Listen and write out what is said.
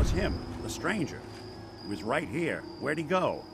Was him, the stranger. He was right here. Where'd he go?